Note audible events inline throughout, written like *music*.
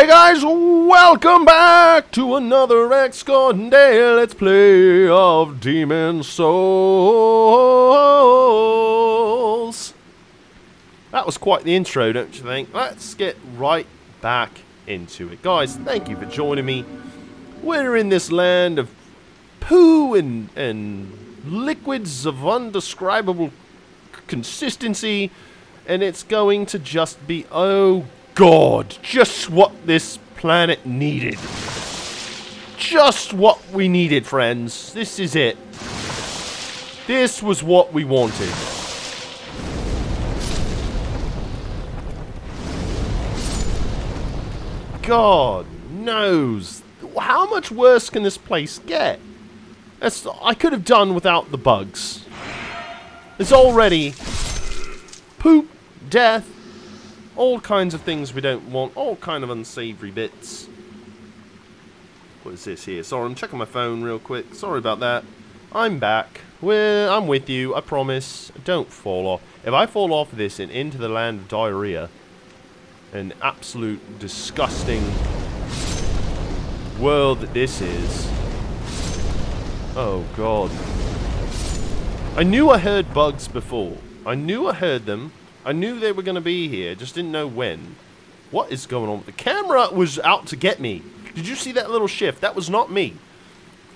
Hey guys, welcome back to another Ex Corde Let's Play of Demon Souls. That was quite the intro, don't you think? Let's get right back into it. Guys, thank you for joining me. We're in this land of poo and, and liquids of undescribable consistency, and it's going to just be, oh god, just what this planet needed. Just what we needed, friends. This is it. This was what we wanted. God knows. How much worse can this place get? That's, I could have done without the bugs. It's already poop, death, all kinds of things we don't want, all kind of unsavory bits. What is this here? Sorry, I'm checking my phone real quick. Sorry about that. I'm back. We're, I'm with you, I promise. Don't fall off. If I fall off this and into the land of diarrhea, an absolute disgusting world that this is. Oh god. I knew I heard bugs before. I knew I heard them. I knew they were going to be here, just didn't know when. What is going on? The camera was out to get me. Did you see that little shift? That was not me.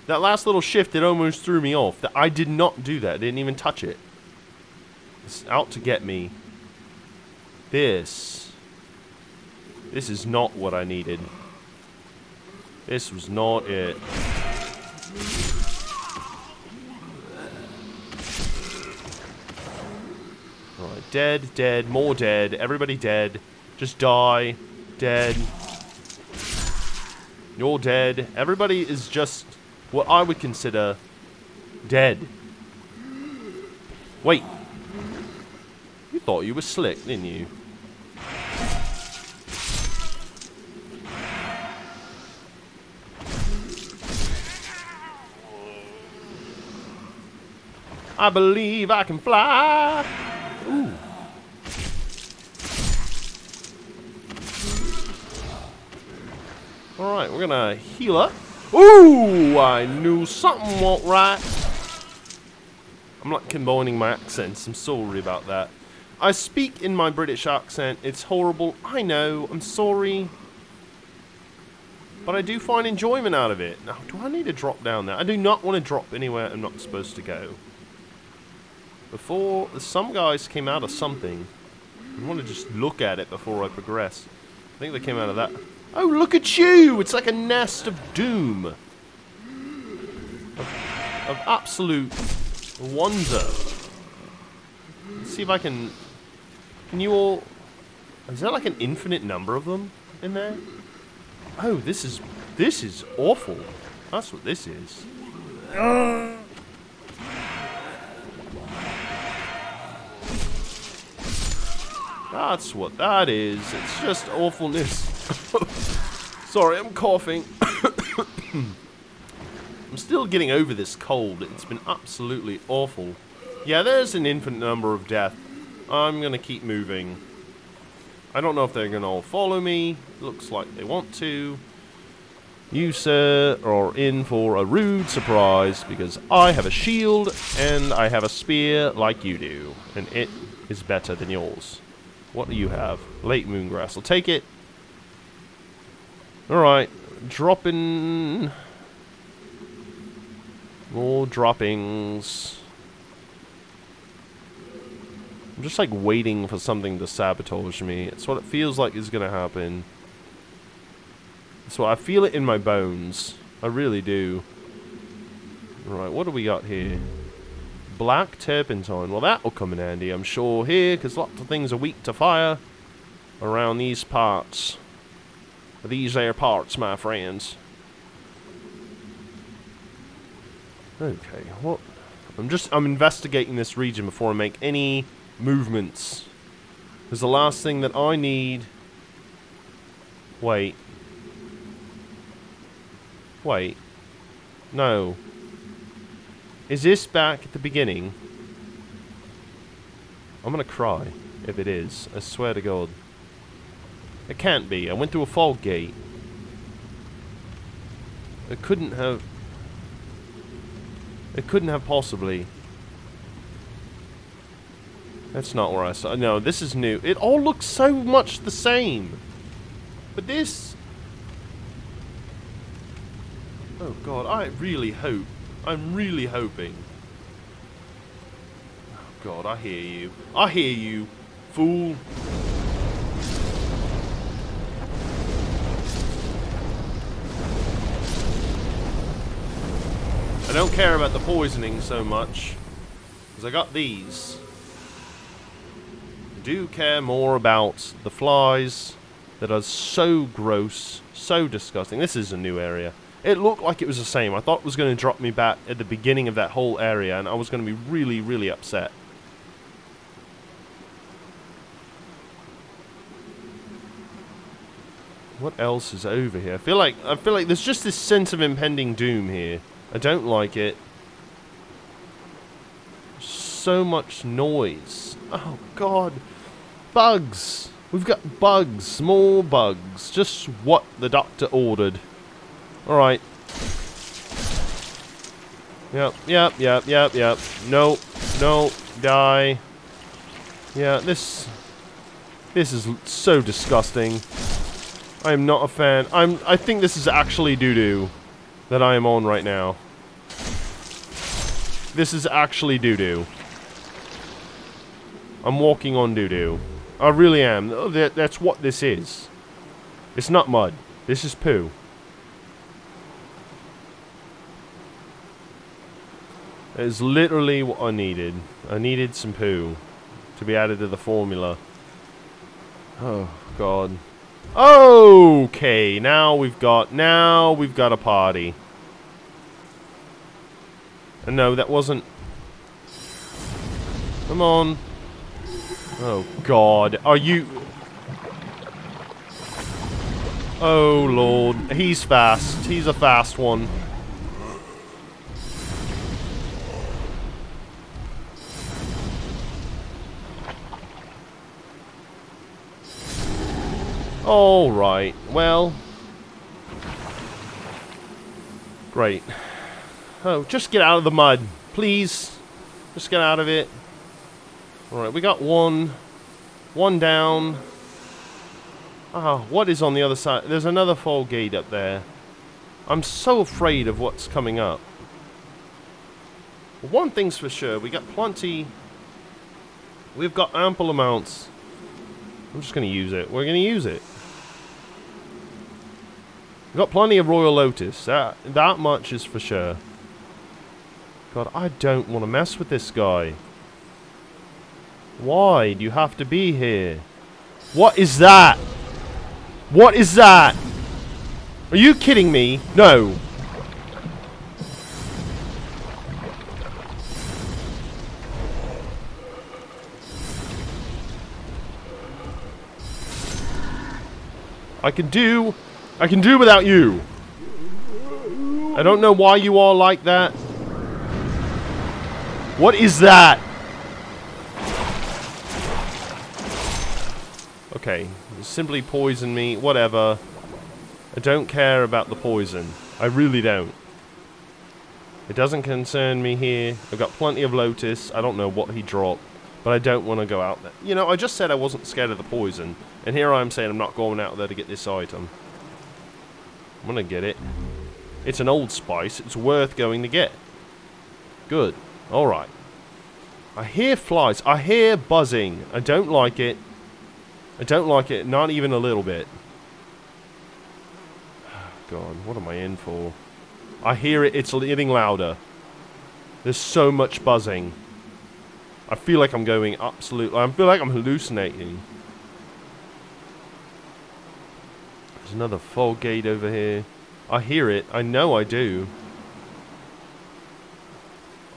That last little shift, it almost threw me off. That I did not do that. I didn't even touch it. It's out to get me. This. This is not what I needed. This was not it. Dead, dead, more dead, everybody dead. Just die. Dead. You're dead. Everybody is just what I would consider dead. Wait. You thought you were slick, didn't you? I believe I can fly. Alright, we're gonna heal up. Ooh, I knew something won't right. I'm not combining my accents. I'm sorry about that. I speak in my British accent. It's horrible. I know. I'm sorry. But I do find enjoyment out of it. Now, do I need to drop down there? I do not want to drop anywhere I'm not supposed to go. Before, some guys came out of something. I want to just look at it before I progress. I think they came out of that. Oh, look at you! It's like a nest of doom. Of, of absolute wonder. Let's see if I can... Can you all... Is there like an infinite number of them in there? Oh, this is... This is awful. That's what this is. That's what that is. It's just awfulness. *laughs* Sorry, I'm coughing. *coughs* I'm still getting over this cold. It's been absolutely awful. Yeah, there's an infinite number of death. I'm going to keep moving. I don't know if they're going to all follow me. Looks like they want to. You, sir, are in for a rude surprise because I have a shield and I have a spear like you do. And it is better than yours. What do you have? Late moongrass. I'll take it. Alright. Dropping... More droppings. I'm just like waiting for something to sabotage me. It's what it feels like is going to happen. So I feel it in my bones. I really do. Right, what do we got here? Black turpentine. Well, that will come in handy, I'm sure, here, because lots of things are weak to fire around these parts. These there parts, my friends. Okay, what? I'm just, I'm investigating this region before I make any movements. Because the last thing that I need... Wait. Wait. No. Is this back at the beginning? I'm gonna cry if it is. I swear to God. It can't be. I went through a fog gate. It couldn't have... It couldn't have possibly... That's not where I saw... No, this is new. It all looks so much the same. But this... Oh god, I really hope. I'm really hoping. Oh god, I hear you. I hear you, fool. Don't care about the poisoning so much. Because I got these. I do care more about the flies that are so gross, so disgusting. This is a new area. It looked like it was the same. I thought it was going to drop me back at the beginning of that whole area, and I was going to be really, really upset. What else is over here? I feel like I feel like there's just this sense of impending doom here. I don't like it. So much noise. Oh god. Bugs. We've got bugs. More bugs. Just what the doctor ordered. Alright. Yep, yep, yep, yep, yep. No, no, die. Yeah, this... This is so disgusting. I am not a fan. I'm. I think this is actually doo-doo that I am on right now. This is actually doo-doo. I'm walking on doo-doo. I really am. Oh, that, that's what this is. It's not mud. This is poo. It is literally what I needed. I needed some poo to be added to the formula. Oh, God. Okay, now we've got now we've got a party. And no, that wasn't. Come on. Oh God, are you? Oh Lord, he's fast. He's a fast one. Alright, well... Great. Oh, just get out of the mud, please. Just get out of it. Alright, we got one. One down. Ah, oh, what is on the other side? There's another fog gate up there. I'm so afraid of what's coming up. one thing's for sure, we got plenty... We've got ample amounts. I'm just going to use it. We're going to use it. We've got plenty of Royal Lotus. That, that much is for sure. God, I don't want to mess with this guy. Why do you have to be here? What is that? What is that? Are you kidding me? No. I can do I can do without you. I don't know why you are like that. What is that? Okay, simply poison me, whatever. I don't care about the poison. I really don't. It doesn't concern me here. I've got plenty of Lotus. I don't know what he dropped, but I don't want to go out there. You know, I just said I wasn't scared of the poison, and here I am saying I'm not going out there to get this item. I'm gonna get it. It's an old spice. It's worth going to get. Good. Alright. I hear flies. I hear buzzing. I don't like it. I don't like it. Not even a little bit. *sighs* God, what am I in for? I hear it. It's getting louder. There's so much buzzing. I feel like I'm going absolute. I feel like I'm hallucinating. There's another fog gate over here. I hear it. I know I do.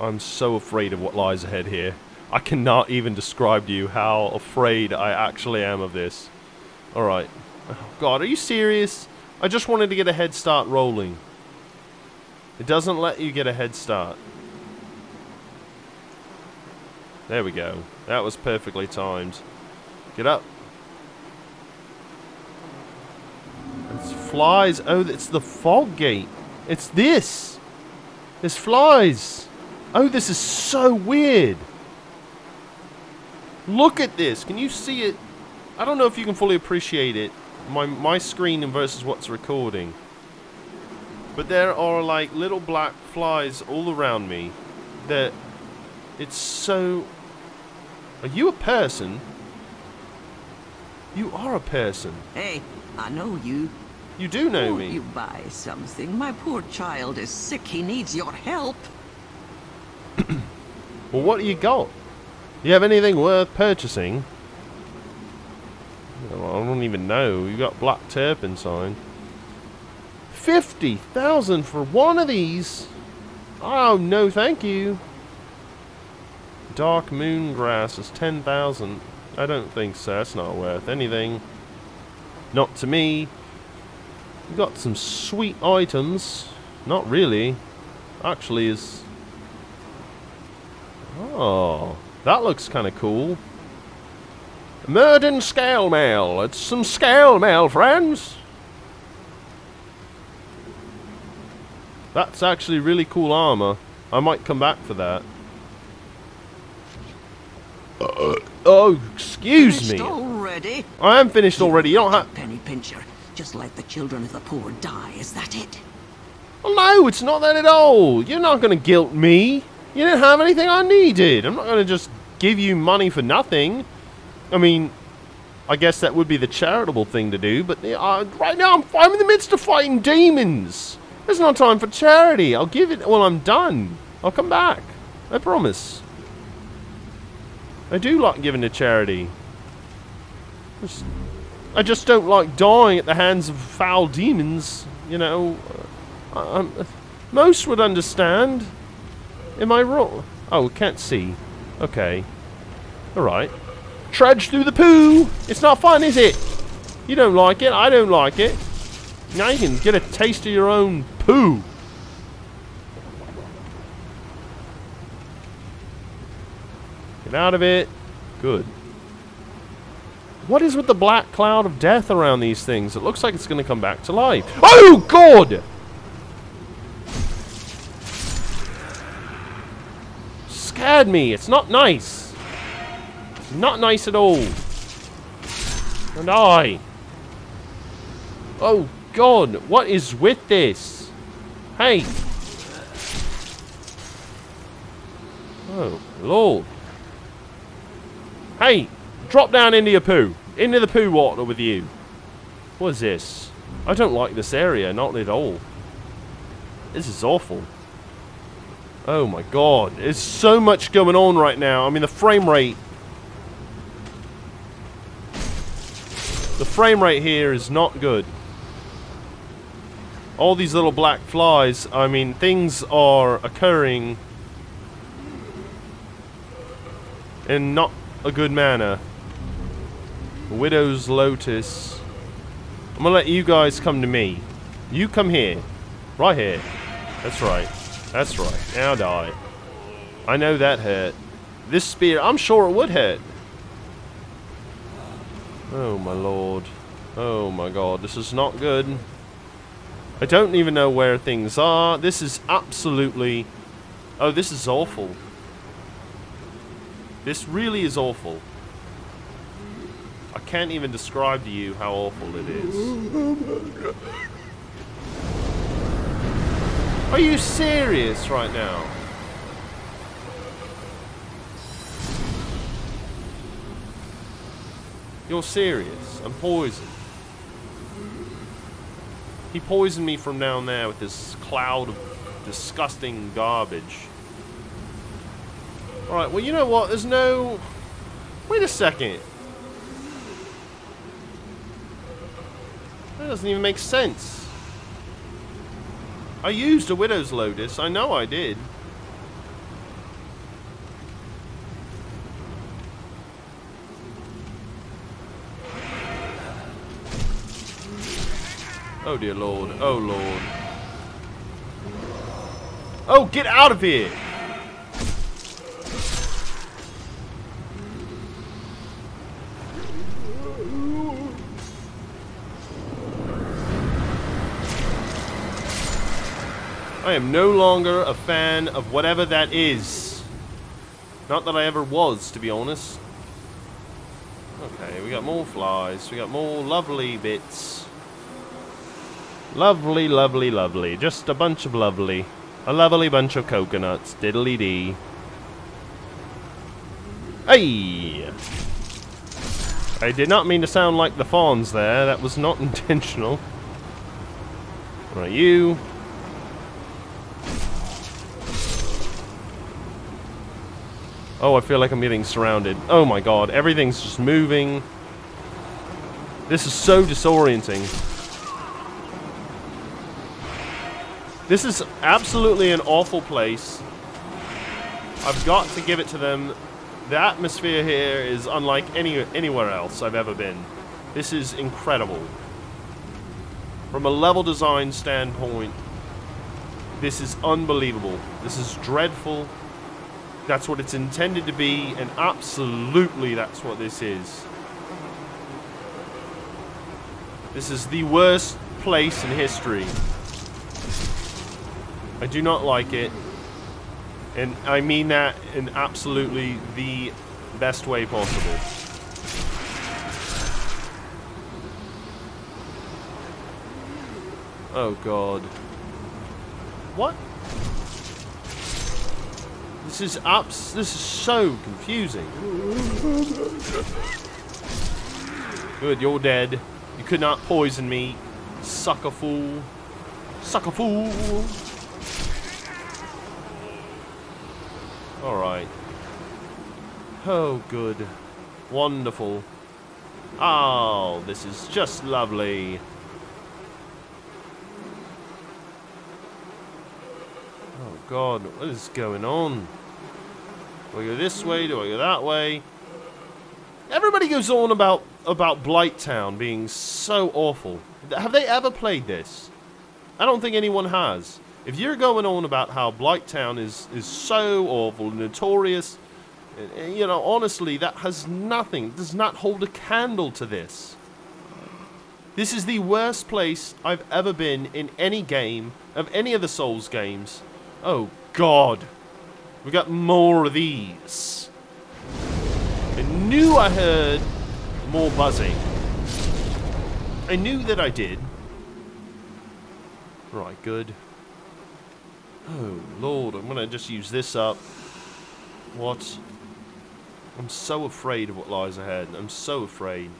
I'm so afraid of what lies ahead here. I cannot even describe to you how afraid I actually am of this. Alright. Oh God, are you serious? I just wanted to get a head start rolling. It doesn't let you get a head start. There we go. That was perfectly timed. Get up. It's flies. Oh, it's the fog gate. It's this. There's flies. Oh, this is so weird. Look at this. Can you see it? I don't know if you can fully appreciate it. My, my screen versus what's recording. But there are like little black flies all around me that it's so... Are you a person? You are a person. Hey, I know you. You do know me. you buy something? My poor child is sick. He needs your help. *clears throat* Well, what do you got? Do You have anything worth purchasing? I don't even know. You got black turpentine. Fifty thousand for one of these? Oh no, thank you. Dark moon grass is ten thousand. I don't think so. That's not worth anything. Not to me. You got some sweet items. Not really. Actually, is Oh, that looks kind of cool. Murden scale mail. It's some scale mail, friends. That's actually really cool armor. I might come back for that. Uh, oh, excuse Finished me. already? I am finished already. You don't have. Penny pincher. Just let the children of the poor die. Is that it? Well, no, it's not that at all. You're not going to guilt me. You didn't have anything I needed. I'm not going to just give you money for nothing. I mean, I guess that would be the charitable thing to do, but uh, right now I'm, I'm in the midst of fighting demons. There's no time for charity. I'll give it when I'm done. I'll come back. I promise. I do like giving to charity. Just- I just don't like dying at the hands of foul demons. You know, um, most would understand. Am I wrong? Oh, can't see. Okay. Alright. Trudge through the poo! It's not fun, is it? You don't like it, I don't like it. Now you can get a taste of your own poo. Get out of it. Good. What is with the black cloud of death around these things? It looks like it's going to come back to life. Oh, God! Scared me. It's not nice. It's not nice at all. And I. Oh, God. What is with this? Hey. Oh, Lord. Hey, drop down into your poo. Into the poo water with you. What is this? I don't like this area, not at all. This is awful. Oh my god, there's so much going on right now. I mean, the frame rate... The frame rate here is not good. All these little black flies, I mean, things are occurring in not a good manner. Widow's Lotus. I'm gonna let you guys come to me. You come here. Right here. That's right. That's right. Now die. I know that hurt. This spear, I'm sure it would hurt. Oh my lord. Oh my god, this is not good. I don't even know where things are. This is absolutely... Oh, this is awful. This really is awful. I can't even describe to you how awful it is. *laughs* Are you serious right now? You're serious. I'm poisoned. He poisoned me from down there with this cloud of disgusting garbage. Alright, well, you know what? There's no... Wait a second. That doesn't even make sense. I used a Widow's Lotus. I know I did. Oh dear lord. Oh lord. Oh, get out of here! I am no longer a fan of whatever that is. Not that I ever was, to be honest. Okay, we got more flies. We got more lovely bits. Lovely, lovely, lovely. Just a bunch of lovely. A lovely bunch of coconuts. Diddly dee. Hey! I did not mean to sound like the fawns there. That was not *laughs* intentional. Right, you. Oh, I feel like I'm getting surrounded. Oh my god, everything's just moving. This is so disorienting. This is absolutely an awful place. I've got to give it to them. The atmosphere here is unlike any anywhere else I've ever been. This is incredible. From a level design standpoint, this is unbelievable. This is dreadful. That's what it's intended to be, and absolutely that's what this is. This is the worst place in history. I do not like it. And I mean that in absolutely the best way possible. Oh god. What? This is ups. This is so confusing. Good, you're dead. You could not poison me, sucker fool. Sucker fool. Alright. Oh, good. Wonderful. Oh, this is just lovely. God. What is going on? Do I go this way? Do I go that way? Everybody goes on about about Blighttown being so awful. Have they ever played this? I don't think anyone has. If you're going on about how Blighttown is is so awful, notorious, you know, honestly, that has nothing, does not hold a candle to this. This is the worst place I've ever been in any game of any of the Souls games. Oh, God. We got more of these. I knew I heard more buzzing. I knew that I did. Right, good. Oh, Lord, I'm going to just use this up. What? I'm so afraid of what lies ahead. I'm so afraid.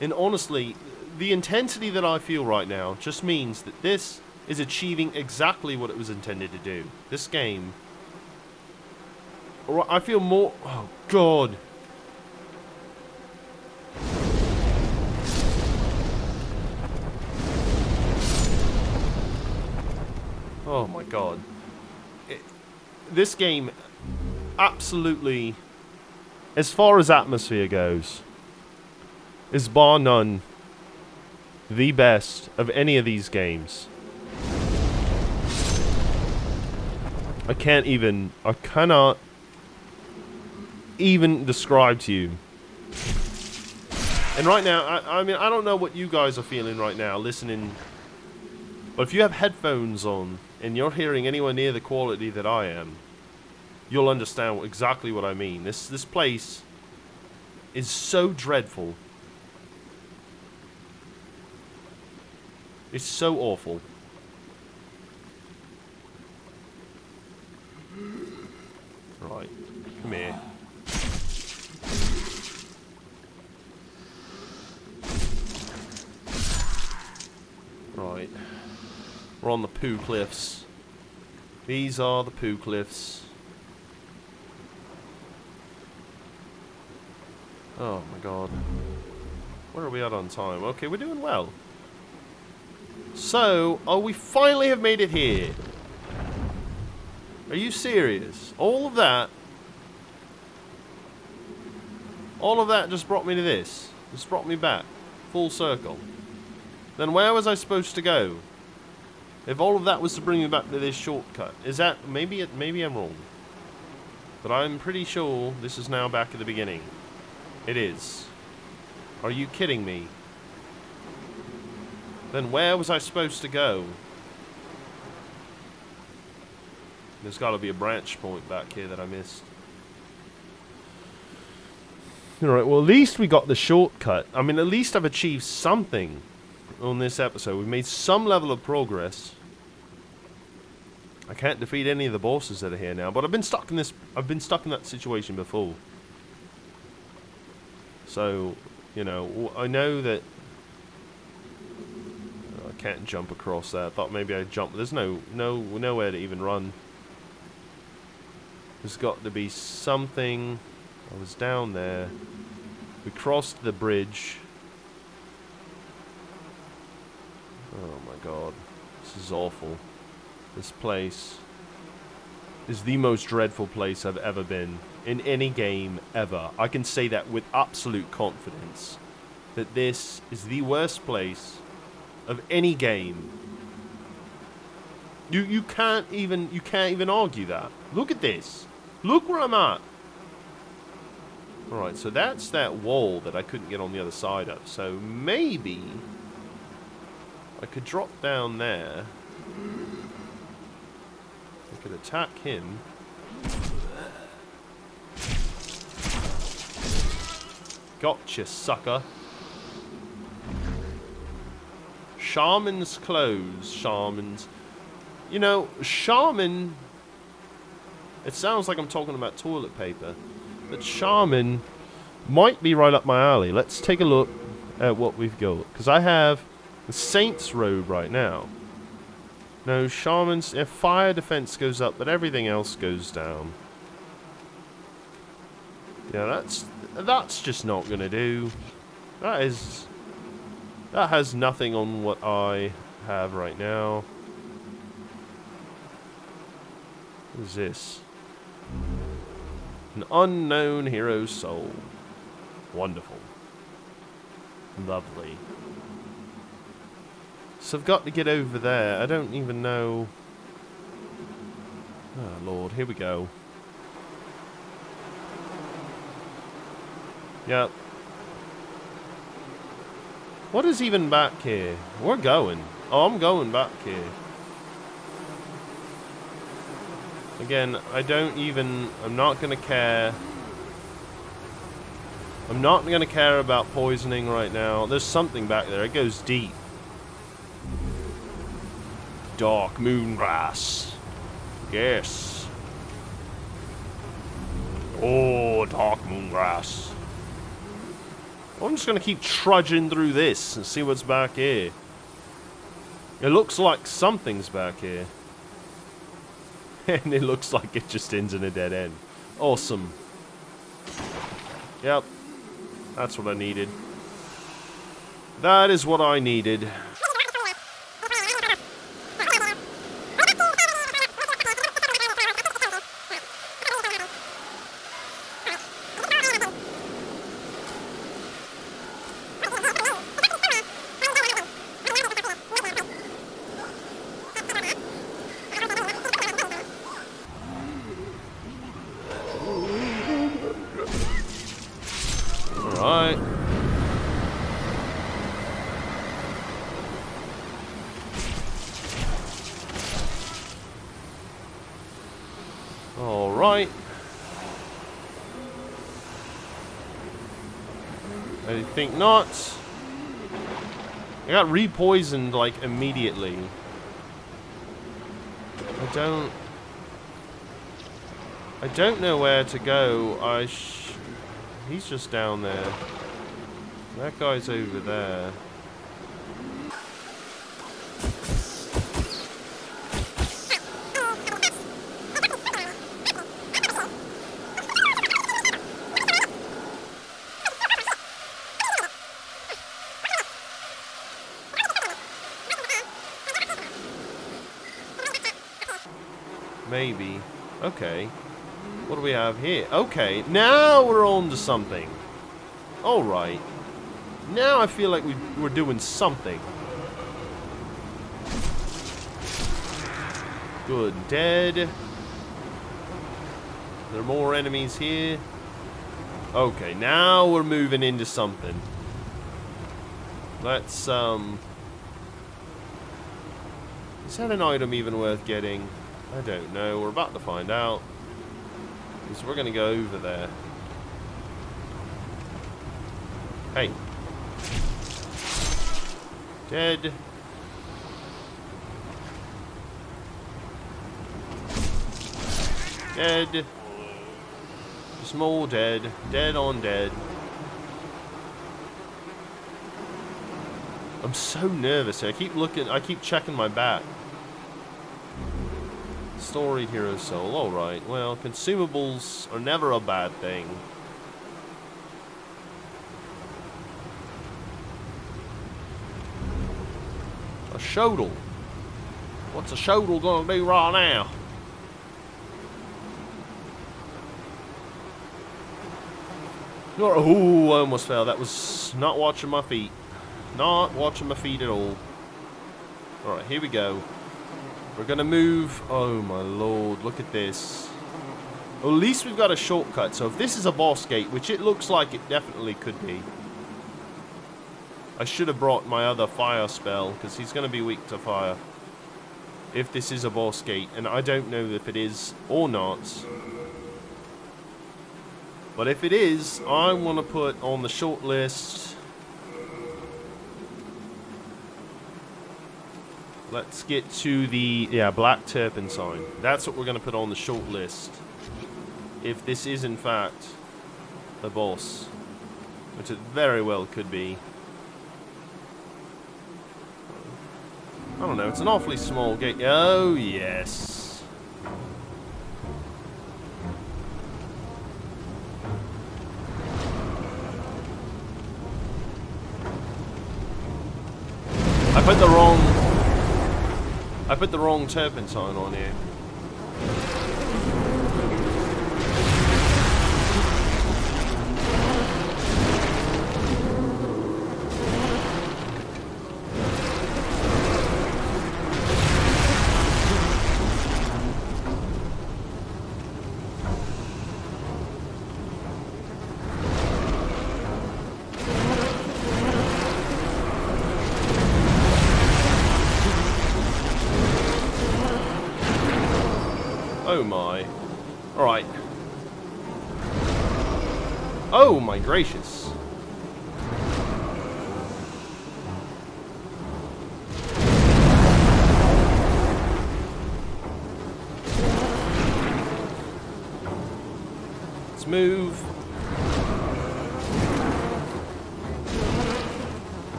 And honestly, the intensity that I feel right now just means that this is achieving exactly what it was intended to do. This game... Alright, I feel more... Oh, God. Oh my god. It, this game, absolutely, as far as atmosphere goes, is bar none the best of any of these games. I can't even, I cannot even describe to you. And right now, I, I mean, I don't know what you guys are feeling right now, listening. But if you have headphones on, and you're hearing anywhere near the quality that I am, you'll understand exactly what I mean. This, this place is so dreadful. It's so awful. Right, come here. Right. We're on the poo Cliffs. These are the poo Cliffs. Oh my god. Where are we at on time? Okay, we're doing well. So, oh, we finally have made it here. Are you serious? All of that all of that just brought me to this. Just brought me back. Full circle. Then where was I supposed to go? If all of that was to bring me back to this shortcut. Is that... Maybe, it, maybe I'm wrong. But I'm pretty sure this is now back at the beginning. It is. Are you kidding me? Then where was I supposed to go? There's got to be a branch point back here that I missed. Alright, well at least we got the shortcut. I mean, at least I've achieved something on this episode. We've made some level of progress. I can't defeat any of the bosses that are here now, but I've been stuck in this I've been stuck in that situation before. So, you know, I know that oh, I can't jump across there. I thought maybe I'd jump. There's no no nowhere to even run. There's got to be something. I was down there. We crossed the bridge. Oh my god. This is awful. This place is the most dreadful place I've ever been in any game ever. I can say that with absolute confidence. That this is the worst place of any game. You you can't even you can't even argue that. Look at this. Look where I'm at. Alright, so that's that wall that I couldn't get on the other side of. So maybe I could drop down there. I could attack him. Gotcha, sucker. Shaman's clothes. Shaman's. You know, shaman. It sounds like I'm talking about toilet paper. But shaman might be right up my alley. Let's take a look at what we've got. Because I have the Saint's robe right now. No, Shaman's... If fire defense goes up, but everything else goes down. Yeah, that's... That's just not going to do. That is... That has nothing on what I have right now. What is this? An unknown hero's soul. Wonderful. Lovely. So I've got to get over there. I don't even know... Oh, Lord. Here we go. Yep. What is even back here? We're going. Oh, I'm going back here. Again, I don't even... I'm not going to care. I'm not going to care about poisoning right now. There's something back there. It goes deep. Dark moongrass. Yes. Oh, dark moongrass. I'm just going to keep trudging through this and see what's back here. It looks like something's back here. *laughs* and it looks like it just ends in a dead end. Awesome. Yep. That's what I needed. That is what I needed. Think not. I got repoisoned, like, immediately. I don't... I don't know where to go. I He's just down there. That guy's over there. Maybe. Okay. What do we have here? Okay, now we're on to something. Alright. Now I feel like we, we're doing something. Good. Dead. There are more enemies here. Okay, now we're moving into something. Let's, um... Is that an item even worth getting? I don't know. We're about to find out. So we're going to go over there. Hey. Dead. Dead. Small dead. Dead on dead. I'm so nervous. here. I keep looking. I keep checking my back. Storied hero soul. Alright. Well, consumables are never a bad thing. A shotel. What's a shotel gonna do right now? Oh, I almost fell. That was not watching my feet. Not watching my feet at all. Alright, here we go. We're going to move... Oh, my lord. Look at this. At least we've got a shortcut. So if this is a boss gate, which it looks like it definitely could be. I should have brought my other fire spell, because he's going to be weak to fire. If this is a boss gate, and I don't know if it is or not. But if it is, I want to put on the short list. Let's get to the, yeah, Black Turpentine. That's what we're going to put on the short list. If this is, in fact, the boss. Which it very well could be. I don't know, it's an awfully small gate. Oh, yes. I put the wrong... I put the wrong turpentine on here. Oh my. Alright. Oh my gracious.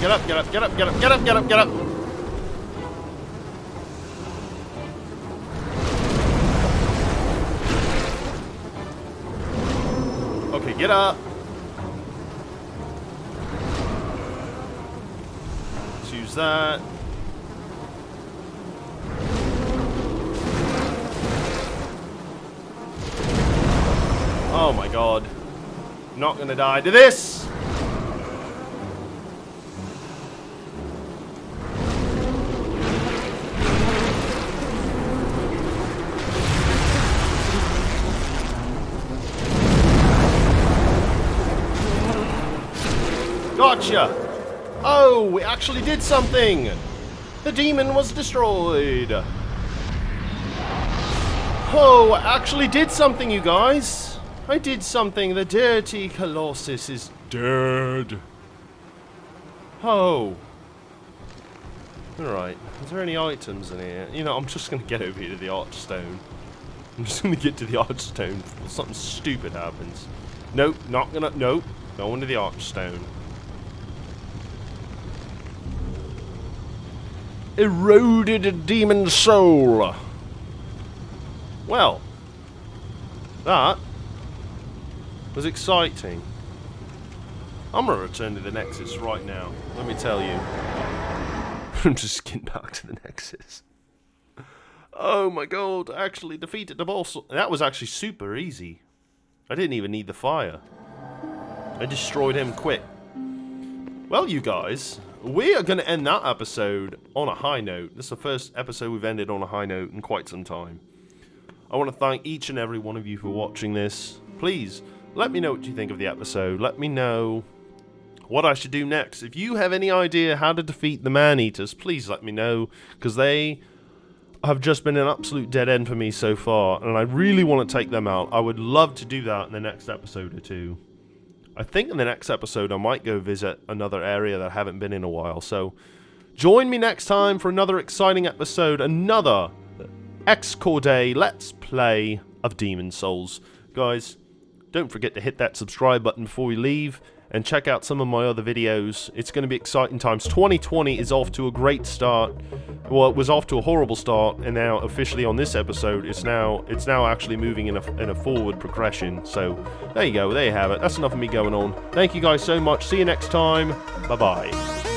get up, get up, get up, get up, get up, get up, get up. Okay, get up. Let's use that. Oh my god. Not gonna die to this! Gotcha! Oh, we actually did something! The demon was destroyed! Oh, I actually did something, you guys! I did something. The dirty Colossus is dead. Oh. Alright. Is there any items in here? You know, I'm just going to get over here to the Archstone. I'm just going to get to the Archstone before something stupid happens. Nope, not gonna... Nope. Going to the Archstone. Eroded demon soul. Well, that was exciting. I'm going to return to the Nexus right now. Let me tell you. *laughs* I'm just getting back to the Nexus. Oh my god, I actually defeated the boss. That was actually super easy. I didn't even need the fire. I destroyed him quick. Well, you guys, we are going to end that episode on a high note. This is the first episode we've ended on a high note in quite some time. I want to thank each and every one of you for watching this. Please, let me know what you think of the episode. Let me know what I should do next. If you have any idea how to defeat the man-eaters, please let me know, because they have just been an absolute dead end for me so far, and I really want to take them out. I would love to do that in the next episode or two. I think in the next episode I might go visit another area that I haven't been in a while. So join me next time for another exciting episode, another Ex Corde Let's Play of Demon Souls. Guys, don't forget to hit that subscribe button before we leave and check out some of my other videos. It's going to be exciting times. 2020 is off to a great start. Well, it was off to a horrible start, and now officially on this episode, it's now it's now actually moving in a, in a forward progression. So there you go, there you have it. That's enough of me going on. Thank you guys so much. See you next time. Bye bye.